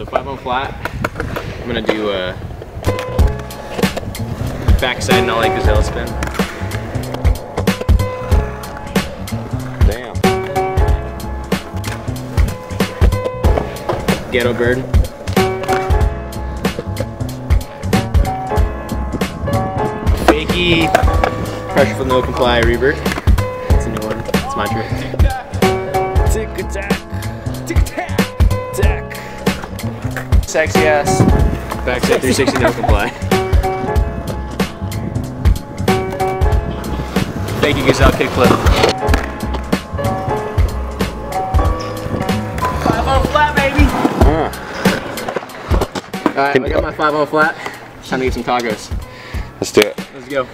so 5 on flat. I'm gonna do a backside not like gazelle spin. Damn. Ghetto bird. Fakey pressure from the no comply revert. It's a new one. It's my trick. Sexy ass. Backside 360 no comply. Fakey gazelle kickflip. Five on flat, baby. All right, I got my five on flat. Time to get some tacos. let's do it. Let's go.